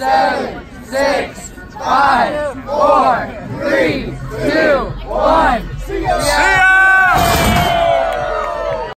seven, six, five, four, three, two,